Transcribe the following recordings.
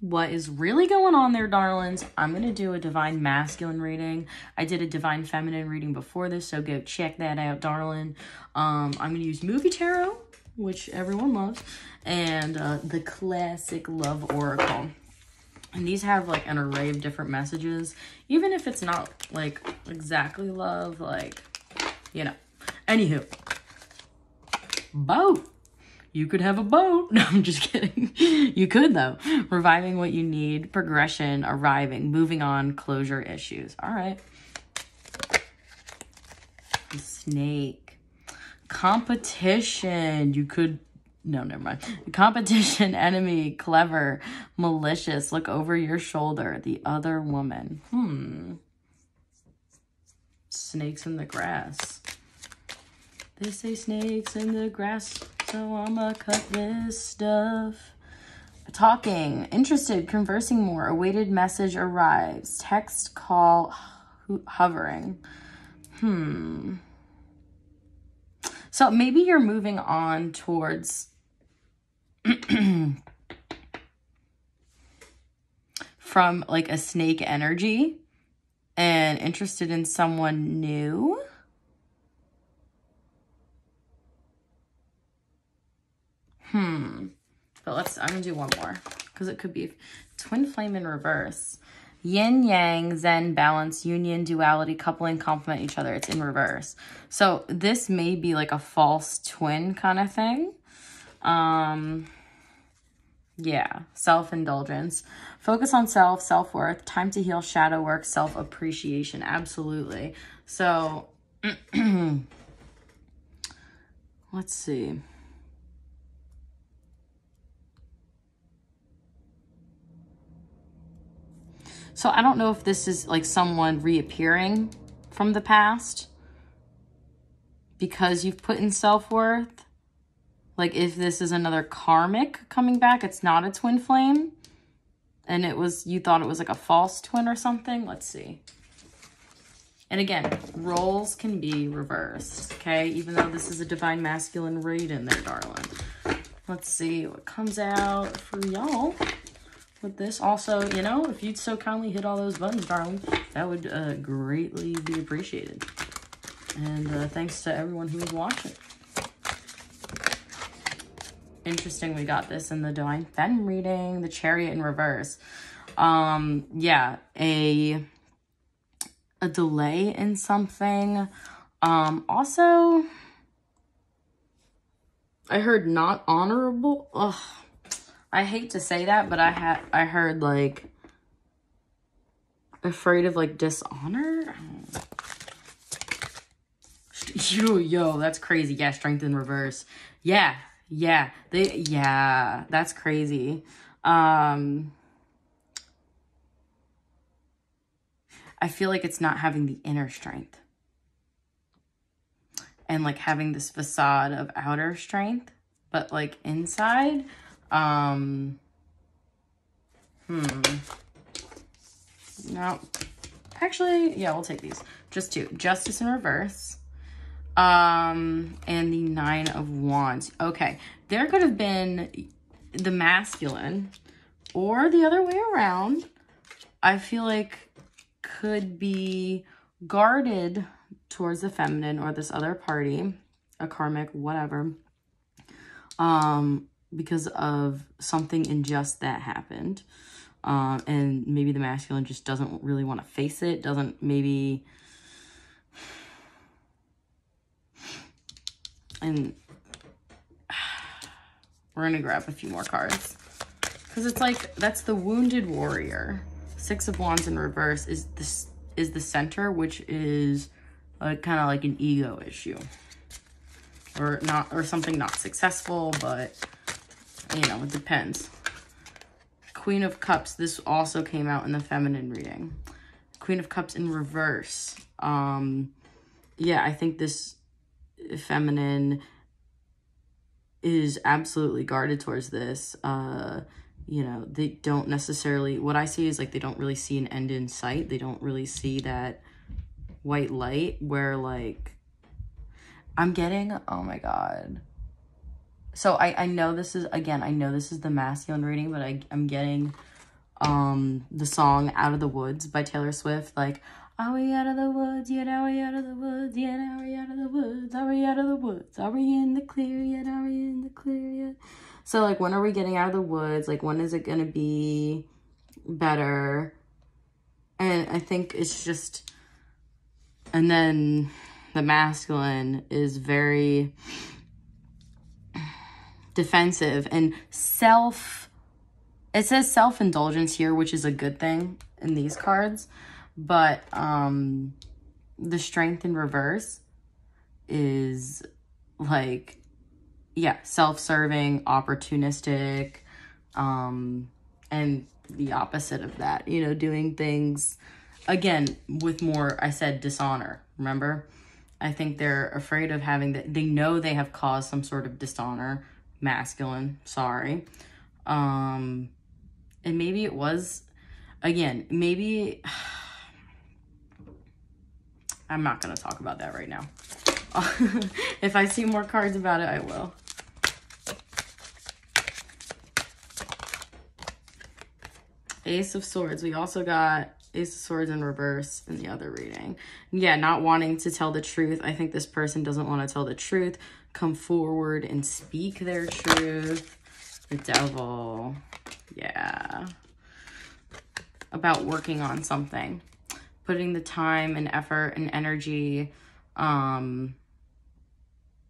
what is really going on there, darlings. I'm going to do a divine masculine reading. I did a divine feminine reading before this, so go check that out, darling. Um, I'm going to use movie tarot, which everyone loves, and uh, the classic love oracle. And these have like an array of different messages, even if it's not like exactly love, like, you know. Anywho, boat you could have a boat. No, I'm just kidding. You could though. Reviving what you need, progression, arriving, moving on, closure issues. All right. Snake. Competition. You could no, never mind. Competition, enemy, clever, malicious, look over your shoulder, the other woman. Hmm. Snakes in the grass. They say snakes in the grass so I'ma cut this stuff. Talking, interested, conversing more. Awaited message arrives. Text, call, hovering. Hmm. So maybe you're moving on towards from like a snake energy and interested in someone new. Hmm. But let's, I'm going to do one more because it could be twin flame in reverse. Yin, yang, zen, balance, union, duality, coupling, complement each other. It's in reverse. So this may be like a false twin kind of thing. Um, yeah, self-indulgence. Focus on self, self-worth, time to heal, shadow work, self-appreciation. Absolutely. So, let's see. So I don't know if this is like someone reappearing from the past because you've put in self-worth. Like if this is another karmic coming back, it's not a twin flame. And it was, you thought it was like a false twin or something. Let's see. And again, roles can be reversed, okay? Even though this is a divine masculine read in there, darling. Let's see what comes out for y'all with this. Also, you know, if you'd so kindly hit all those buttons, darling, that would uh, greatly be appreciated. And uh, thanks to everyone who was watching. Interesting, we got this in the Divine Femme reading, the Chariot in reverse. Um, yeah, a a delay in something. Um, also, I heard not honorable. Ugh I hate to say that, but I had I heard like afraid of like dishonor. Yo, yo, that's crazy. Yeah, strength in reverse. Yeah, yeah, they, yeah, that's crazy. Um, I feel like it's not having the inner strength and like having this facade of outer strength, but like inside, um, hmm. No. Actually, yeah, we'll take these. Just two. Justice in reverse. Um, and the Nine of Wands. Okay. There could have been the masculine or the other way around. I feel like could be guarded towards the feminine or this other party, a karmic, whatever. Um, because of something in just that happened. Um, and maybe the masculine just doesn't really want to face it, doesn't maybe... And we're going to grab a few more cards. Because it's like, that's the Wounded Warrior. Six of Wands in reverse is this is the center, which is uh, kind of like an ego issue. Or not, or something not successful, but you know, it depends. Queen of Cups, this also came out in the feminine reading. Queen of Cups in reverse. Um, yeah, I think this feminine is absolutely guarded towards this. Uh, you know, they don't necessarily, what I see is like they don't really see an end in sight. They don't really see that white light where like, I'm getting, oh my God, so I, I know this is, again, I know this is the masculine reading, but I, I'm getting um, the song Out of the Woods by Taylor Swift. Like, are we out of the woods yet? Are we out of the woods yet? Are we out of the woods? Are we out of the woods? Are we in the clear yet? Are we in the clear yet? So, like, when are we getting out of the woods? Like, when is it going to be better? And I think it's just, and then the masculine is very defensive and self, it says self-indulgence here, which is a good thing in these cards. But um, the strength in reverse is like, yeah, self-serving, opportunistic, um, and the opposite of that, you know, doing things again with more, I said dishonor, remember? I think they're afraid of having that. They know they have caused some sort of dishonor, masculine, sorry. Um, and maybe it was, again, maybe I'm not going to talk about that right now. if I see more cards about it, I will. Ace of Swords. We also got Ace of Swords in reverse in the other reading. Yeah, not wanting to tell the truth. I think this person doesn't want to tell the truth. Come forward and speak their truth. The Devil. Yeah. About working on something putting the time and effort and energy. Um,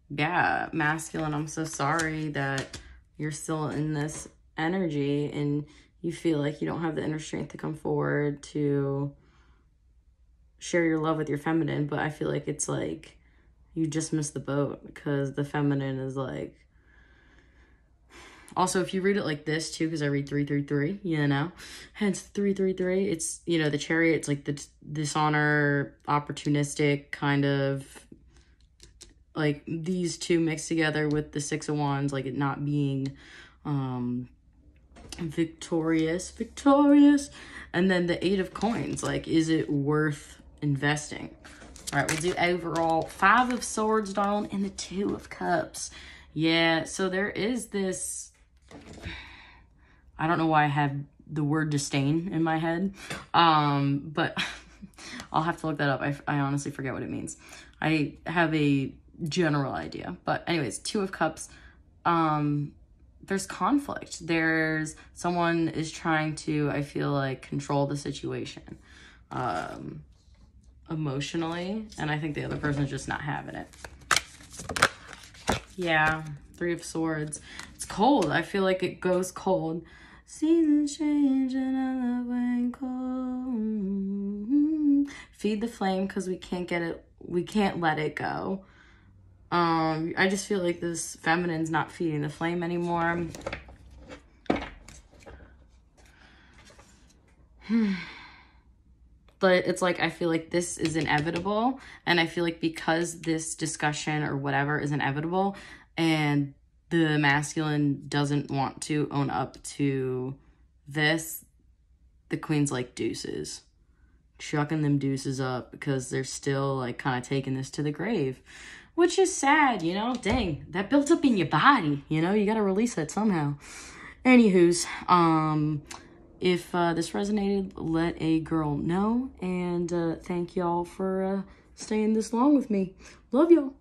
yeah, masculine, I'm so sorry that you're still in this energy and you feel like you don't have the inner strength to come forward to share your love with your feminine. But I feel like it's like you just missed the boat because the feminine is like also, if you read it like this too, because I read 333, you know, hence 333, it's, you know, the chariot's like the dishonor, opportunistic kind of, like these two mixed together with the six of wands, like it not being, um, victorious, victorious. And then the eight of coins, like, is it worth investing? All right, we'll do overall five of swords, darling, and the two of cups. Yeah, so there is this I don't know why I have the word disdain in my head. Um, but I'll have to look that up. I, I honestly forget what it means. I have a general idea. But anyways, Two of Cups. Um, there's conflict. There's someone is trying to, I feel like, control the situation um, emotionally. And I think the other person is just not having it. Yeah, Three of Swords. It's cold. I feel like it goes cold. Seasons change and I love when cold. Feed the flame because we can't get it. We can't let it go. Um, I just feel like this feminine's not feeding the flame anymore. but it's like I feel like this is inevitable and I feel like because this discussion or whatever is inevitable and the masculine doesn't want to own up to this, the queen's like deuces. Chucking them deuces up because they're still like kind of taking this to the grave. Which is sad, you know? Dang, that built up in your body, you know? You gotta release that somehow. Anywho's, um, if uh, this resonated, let a girl know. And uh, thank y'all for uh, staying this long with me. Love y'all.